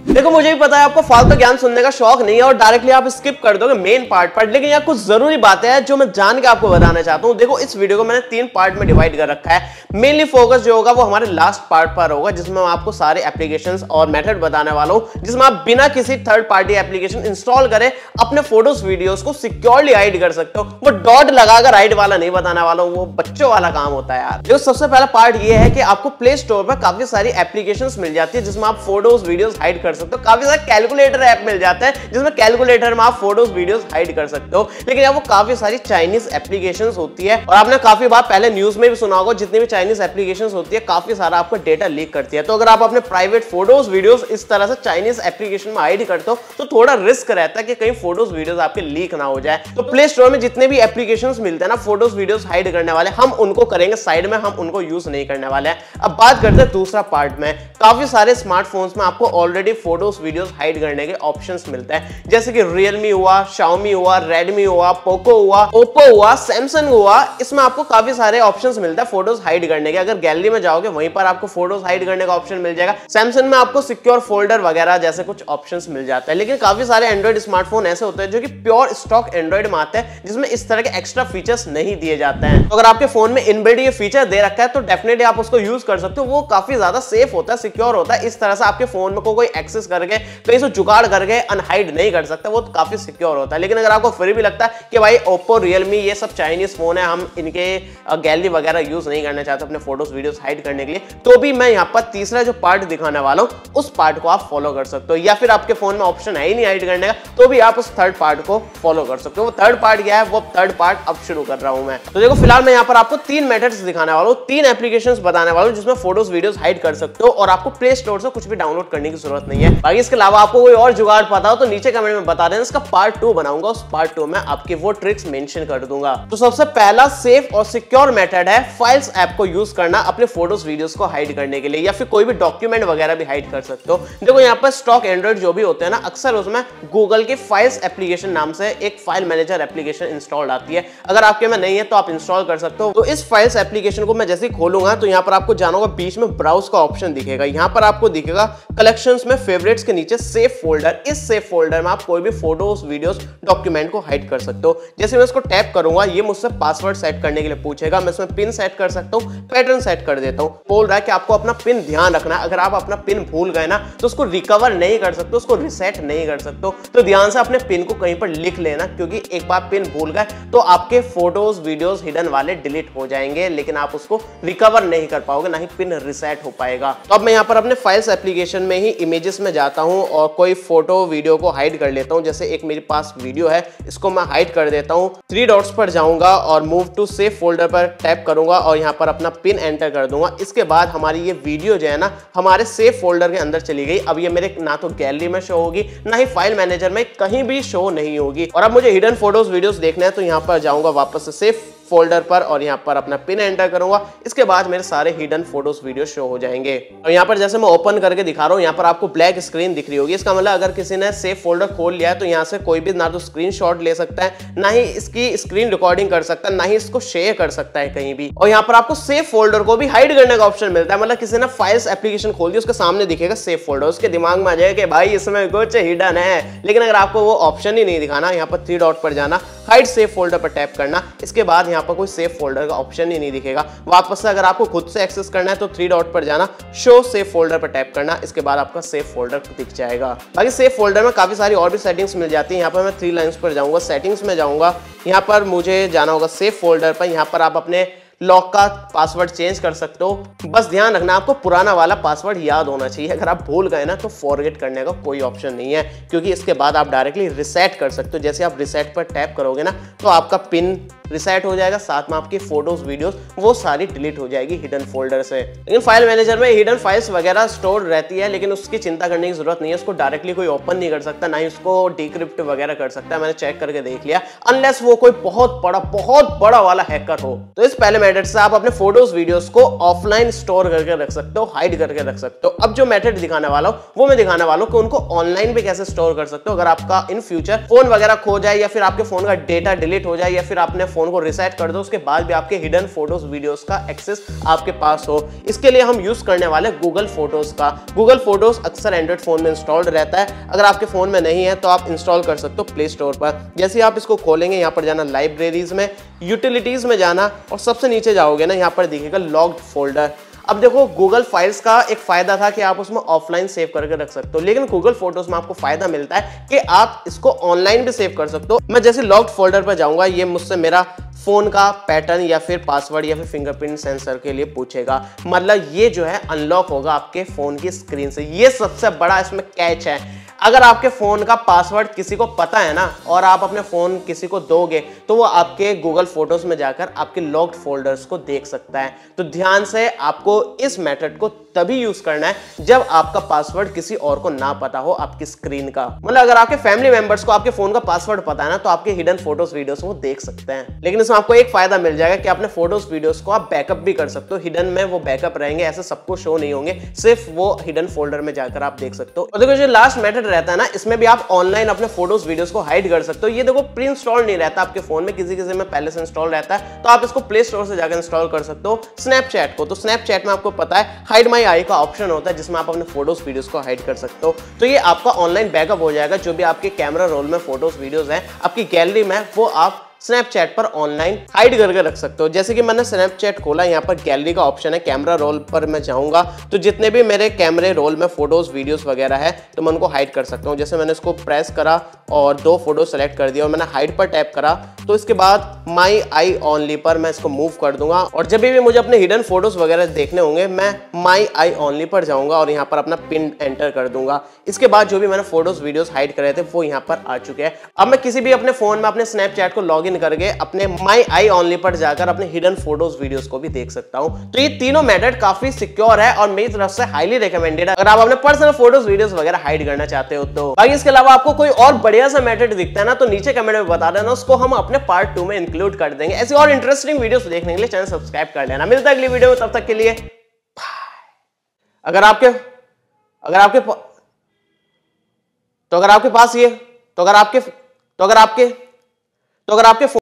देखो, मुझे भी पता है आपको फालतू ज्ञान सुनने का शौक नहीं है और डायरेक्टली आप स्किप कर दोगे मेन पार्ट पर। लेकिन यहाँ कुछ ज़रूरी बातें हैं जो मैं जान के आपको बताना चाहता हूँ। देखो, इस वीडियो को मैंने तीन पार्ट में डिवाइड कर रखा है। मेनली फोकस जो होगा वो हमारे लास्ट पार्ट पर होगा, जिसमें मैं आपको सारे एप्लीकेशन और मेथड बताने वाला हूँ, जिसमें आप बिना किसी थर्ड पार्टी एप्लीकेशन इंस्टॉल करें, अपने फ़ोटोज़ वीडियोज़ को सिक्योरली हाइड कर सकते हो। वो डॉट लगाकर हाइड वाला नहीं बताने वाला हूँ, वो बच्चों वाला काम होता है यार। जो सबसे पहला पार्ट ये है कि आपको प्ले स्टोर पर काफ़ी सारी एप्लीकेशन मिल जाती है, जिसमें आप फ़ोटोज़ वीडियोज़ हाइड कर सकते हो। काफ़ी सारे कैलकुलेटर ऐप मिल जाता है, जिसमें कैलकुलेटर में आप फ़ोटोज़ वीडियोस हाइड कर सकते हो। लेकिन वो काफ़ी सारी चाइनीज़ एप्लीकेशन होती है। और आपने काफ़ी बार पहले न्यूज़ में भी सुना होगा, जितनी भी चाइनीज़ एप्लीकेशन होती है, काफ़ी सारा आपका डेटा लीक करती है। तो अगर आप अपने प्राइवेट फ़ोटोज़ वीडियोस इस तरह से चाइनीज़ एप्लीकेशन में हाइड करते हो तो थोड़ा रिस्क रहता है कि कहीं फ़ोटोज़ वीडियोस आपके लीक ना हो जाए। तो प्ले स्टोर में जितने भी एप्लीकेशन मिलते हैं ना फ़ोटोज़ वीडियोस हाइड करने वाले, हम उनको करेंगे साइड में, हम उनको यूज़ नहीं करने वाले हैं। अब बात करते हैं दूसरा पार्ट में। काफ़ी सारे स्मार्टफोन्स में आपको ऑलरेडी फ़ोटोज़ वीडियोस हाइड करने के ऑप्शन ऑप्शंस मिलते हैं। जैसे कि रियलमी हुआ, Xiaomi हुआ रेडमी हुआ पोको हुआ ओप्पो हुआ सैमसंग हुआ, इसमें आपको काफ़ी सारे ऑप्शंस मिलते हैं फ़ोटोज़ हाइड करने के। अगर गैलरी में जाओगे, वहीं पर आपको फ़ोटोज़ हाइड करने का ऑप्शन मिल जाएगा। सैमसंग में आपको सिक्योर फोल्डर वगैरह जैसे कुछ ऑप्शंस मिल जाता है। लेकिन काफ़ी सारे एंड्रॉइड स्मार्टफ़ोन ऐसे होते हैं जो कि प्योर स्टॉक एंड्रॉइड में आते हैं, जिसमें इस तरह के एक्स्ट्रा फीचर्स नहीं दिए जाते हैं। तो अगर आपके फ़ोन में इनबिल्ड ये फीचर दे रखा है तो डेफिनेटली आप उसको यूज़ कर सकते हो। वो काफ़ी ज़्यादा सेफ़ होता है सिक्योर होता है। इस तरह से आपके फ़ोन में को कोई एक्सेस करके, कहीं से जुगाड़ करके अनहाइड नहीं कर सकते, वो तो काफ़ी सिक्योर होता है। लेकिन अगर आपको फिर भी लगता है कि भाई ओप्पो रियलमी ये सब चाइनीज़ फ़ोन है, हम इनके गैलरी वगैरह यूज़ नहीं करना चाहते अपने फ़ोटोज़ वीडियोस हाइड करने के लिए तो भी मैं यहाँ पर तीसरा जो पार्ट दिखाने वाला हूँ, उस पार्ट को आप फॉलो कर सकते हो। या फिर आपके फ़ोन में ऑप्शन है ही नहीं हाइड करने का तो भी आप उस थर्ड पार्ट को फॉलो कर सकते हो। वो थर्ड पार्ट क्या है, वो थर्ड पार्ट अब शुरू कर रहा हूँ मैं। तो देखो, फ़िलहाल मैं यहाँ पर आपको तीन मेथड्स दिखाने वाला हूँ, तीन एप्लीकेशन बताने वाला हूँ, जिसमें फ़ोटोज़ वीडियोस हाइड कर सकते हो और आपको प्ले स्टोर से कुछ भी डाउनलोड करने की ज़रूरत नहीं है। बाकी इसके अलावा आपको कोई और जुगाड़ पता हो तो नीचे कमेंट में बता देना, इसका पार्ट टू बनाऊँगा। उस पार्ट टू में आपके वो ट्रिक्स मेंशन कर दूँगा। तो सबसे पहला सेफ़ और सिक्योर मेथड है फाइल्स ऐप को यूज़ करना अपने फ़ोटोज़ वीडियोस को हाइड करने के लिए या फिर कोई भी डॉक्यूमेंट वगैरह भी हाइड कर सकते हो। देखो यहाँ पर स्टॉक एंड्रॉइड जो भी होते हैं ना, अक्सर उसमें गूगल की फाइल्स एप्लीकेशन नाम से एक फ़ाइल मैनेजर एप्लीकेशन इंस्टॉल आती है। अगर आपके में नहीं है तो आप इंस्टॉल कर सकते हो। तो इस फाइल्स एप्लीकेशन को मैं जैसे खोलूँगा तो यहाँ पर आपको जाना होगा, बीच में ब्राउज का ऑप्शन दिखेगा। यहाँ पर आपको दिखेगा कलेक्शन में फेवरेट्स के नीचे सेफ़ फोल्डर इस सेफ़ फोल्डर में आप कोई भी फ़ोटोज़ वीडियोस डॉक्यूमेंट को हाइड कर सकते हो। जैसे मैं इसको टैप करूँगा, ये मुझसे पासवर्ड सेट करने के लिए पूछेगा। मैं इसमें पिन सेट कर सकता हूँ पैटर्न सेट कर देता हूँ। बोल रहा है कि आपको अपना पिन ध्यान रखना अगर आप अपना पिन भूल गए ना तो उसको रिकवर नहीं कर सकते, उसको रिसेट नहीं कर सकते तो ध्यान से अपने पिन को कहीं पर लिख लेना, क्योंकि एक बार पिन भूल गए तो आपके फ़ोटोज़ वीडियोज़ हिडन वाले डिलीट हो जाएँगे, लेकिन आप उसको रिकवर नहीं कर पाओगे, ना ही पिन रिसेट हो पाएगा। तो अब मैं यहाँ पर अपने फाइल्स एप्लीकेशन में ही इमेजेस में जाता हूँ और कोई फ़ोटो वीडियो को हाइड कर लेता हूँ। जैसे एक मेरे पास वीडियो है, इसको मैं हाइड कर देता हूँ। थ्री डॉट्स पर जाऊँगा और मूव टू सेफ़ फोल्डर पर टैप करूँगा और यहाँ पर अपना पिन एंटर कर दूँगा। इसके बाद हमारी ये वीडियो जो है ना, हमारे सेफ़ फोल्डर के अंदर चली गई। अब ये मेरे ना तो गैलरी में शो होगी, ना ही फ़ाइल मैनेजर में कहीं भी शो नहीं होगी। और अब मुझे हिडन फ़ोटोज़ वीडियोस देखना है तो यहाँ पर जाऊँगा वापस सेफ़ फोल्डर पर और यहाँ पर अपना पिन एंटर करूँगा। इसके बाद मेरे सारे हिडन फ़ोटोज़ वीडियो शो हो जाएँगे। और यहाँ पर जैसे मैं ओपन करके दिखा रहा हूँ, यहाँ पर आपको ब्लैक स्क्रीन दिख रही होगी। इसका मतलब अगर किसी ने सेफ़ फोल्डर खोल लिया है तो यहाँ से कोई भी ना तो स्क्रीन ले सकता है, ना ही इसकी स्क्रीन रिकॉर्डिंग कर सकता है, ना ही इसको शेयर कर सकता है कहीं भी। और यहाँ पर आपको सेफ़ फोल्डर को भी हाइड करने का ऑप्शन मिलता है। मतलब किसी ने फाइल्स एप्लीकेशन खोल दी, उसके सामने दिखेगा सेफ़ फोल्डर उसके दिमाग में आ जाएगा कि भाई, इसमें कुछ हिडन है। लेकिन अगर आपको वो ऑप्शन ही नहीं दिखाना, यहाँ पर थ्री डॉट पर जाना हाइड सेफ़ फोल्डर पर टैप करना। इसके बाद यहाँ पर कोई सेफ़ फोल्डर का ऑप्शन ही नहीं दिखेगा। वापस से अगर आपको खुद से एक्सेस करना है तो थ्री डॉट पर जाना। शो सेफ़ फोल्डर पर टैप करना। इसके बाद आपका सेफ़ फोल्डर दिख जाएगा। बाकी सेफ़ फोल्डर में काफ़ी सारी और भी सेटिंग्स मिल जाती है। यहाँ पर मैं थ्री लाइन्स पर जाऊँगा। सेटिंग्स में जाऊँगा। यहाँ पर मुझे जाना होगा सेफ़ फोल्डर पर। यहाँ पर आप अपने लॉक का पासवर्ड चेंज कर सकते हो। बस ध्यान रखना, आपको पुराना वाला पासवर्ड याद होना चाहिए। अगर आप भूल गए ना तो फॉरगेट करने का कोई ऑप्शन नहीं है। क्योंकि इसके बाद आप डायरेक्टली रिसेट कर सकते हो। जैसे आप रिसेट पर टैप करोगे ना तो आपका पिन रिसेट हो जाएगा, साथ में आपकी फ़ोटोज़ वीडियोस वो सारी डिलीट हो जाएगी हिडन फोल्डर से। लेकिन फ़ाइल मैनेजर में हिडन फाइल्स वगैरह स्टोर रहती है, लेकिन उसकी चिंता करने की ज़रूरत नहीं है, उसको डायरेक्टली कोई ओपन नहीं कर सकता, ना ही उसको डिक्रिप्ट वगैरह कर सकता है, मैंने चेक करके देख लिया अनलेस वो कोई बहुत बड़ा बहुत बड़ा वाला हैकर हो। तो इस पहले मेथड से आप अपने फ़ोटोज़ वीडियोस को ऑफलाइन स्टोर करके रख सकते हो हाइड करके रख सकते हो। अब जो मेथड दिखाने वाला हूँ, वो मैं दिखाने वाला हूँ कि उनको ऑनलाइन भी कैसे स्टोर कर सकते हो। अगर आपका इन फ्यूचर फ़ोन वगैरह खो जाए या फिर आपके फ़ोन का डेटा डिलीट हो जाए या फिर आपने फ़ोन को रिसेट कर दो, उसके बाद भी आपके हिडन फ़ोटोज़ वीडियोस का एक्सेस आपके पास हो। इसके लिए हम यूज़ करने वाले गूगल फ़ोटोज़ का। गूगल फ़ोटोज़ अक्सर एंड्रॉइड फ़ोन में इंस्टॉल्ड रहता है। अगर आपके फ़ोन में नहीं है तो आप इंस्टॉल कर सकते हो प्ले स्टोर पर। जैसे आप इसको खोलेंगे, यहाँ पर जाना लाइब्रेरीज में यूटिलिटीज में जाना, और सबसे नीचे जाओगे ना, यहाँ पर दिखेगा लॉग्ड फोल्डर अब देखो गूगल फाइल्स का एक फ़ायदा था कि आप उसमें ऑफलाइन सेव करके रख सकते हो, लेकिन गूगल फ़ोटोज़ में आपको फ़ायदा मिलता है कि आप इसको ऑनलाइन भी सेव कर सकते हो। मैं जैसे लॉक्ड फोल्डर पर जाऊँगा, ये मुझसे मेरा फ़ोन का पैटर्न या फिर पासवर्ड या फिर फिंगरप्रिंट सेंसर के लिए पूछेगा। मतलब ये जो है अनलॉक होगा आपके फ़ोन की स्क्रीन से। ये सबसे बड़ा इसमें कैच है। अगर आपके फ़ोन का पासवर्ड किसी को पता है ना, और आप अपने फ़ोन किसी को दोगे तो वो आपके गूगल फ़ोटोज़ में जाकर आपके लॉक्ड फोल्डर्स को देख सकता है। तो ध्यान से आपको इस मेथड को तभी यूज़ करना है जब आपका पासवर्ड किसी और को ना पता हो आपकी स्क्रीन का। मतलब अगर आपके फैमिली मेंबर्स को आपके फ़ोन का पासवर्ड पता है ना तो आपके हिडन फ़ोटोज़ वीडियोस वो देख सकते हैं। लेकिन इसमें आपको एक फ़ायदा मिल जाएगा कि अपने फ़ोटोज़ वीडियोस को आप बैकअप भी कर सकते हो। हिडन में वो बैकअप रहेंगे, ऐसे सबको शो नहीं होंगे। सिर्फ़ वो हिडन फोल्डर में जाकर आप देख सकते हो। देखो, जो लास्ट मेथड रहता है ना, इसमें भी आप ऑनलाइन अपने फ़ोटोज़ वीडियोस को हाइड कर सकते हो। ये देखो प्री इंस्टॉल नहीं रहता आपके फ़ोन में, किसी किसी में पहले से इंस्टॉल रहता है तो आप इसको प्ले स्टोर से जाकर इंस्टॉल कर सकते हो। स्नैपचैट को तो स्नैपचैट में आपको पता है हाइड माई आई का ऑप्शन होता है जिसमें आप अपने फ़ोटोज़ वीडियोस को हाइड कर सकते हो। तो ये आपका ऑनलाइन बैकअप हो जाएगा, जो भी आपके कैमरा रोल में फ़ोटोज़ वीडियोस हैं, आपकी गैलरी में, वो आप स्नैपचैट पर ऑनलाइन हाइड करके रख सकते हो। जैसे कि मैंने स्नैपचैट खोला, यहाँ पर गैलरी का ऑप्शन है कैमरा रोल पर मैं जाऊँगा। तो जितने भी मेरे कैमरे रोल में फ़ोटोज़ वीडियोस वगैरह है तो मैं उनको हाइड कर सकता हूँ। जैसे मैंने इसको प्रेस करा और दो फ़ोटो सेलेक्ट कर दिया और मैंने हाइड पर टैप करा तो इसके बाद माई आई ऑनली पर मैं इसको मूव कर दूँगा। और जब भी मुझे अपने हिडन फ़ोटोज़ वगैरह देखने होंगे, मैं माई आई ऑनली पर जाऊँगा और यहाँ पर अपना पिन एंटर कर दूँगा। इसके बाद जो भी मैंने फ़ोटोज़ वीडियोस हाइड करे थे, वो यहाँ पर आ चुके हैं। अब मैं किसी भी अपने फ़ोन में अपने स्नैपचैट को लॉग इन करके अपने माई आई ऑनली पर जाकर अपने हिडन फ़ोटोज़ वीडियोस को भी देख सकता हूँ। तो ये तीनों मेथड काफ़ी सिक्योर है और मेरी तरफ़ से हाईली रिकमेंडेड है। अगर आप अपने पर्सनल फ़ोटोज़ वीडियोस वगैरह हाइड करना चाहते हो तो। बाकी इसके अलावा आपको कोई और बढ़िया सा मेथड दिखता है ना तो नीचे कमेंट में बता देना, उसको हम अपने पार्ट टू में इंक्लूड कर देंगे। ऐसी और इंटरेस्टिंग वीडियो देखने के लिए चैनल सब्सक्राइब कर लेना। मिलता है अगली वीडियो में, तब तक के लिए अगर आपके अगर आपके तो अगर आपके पास ये तो अगर आपके तो अगर आपके तो अगर आपके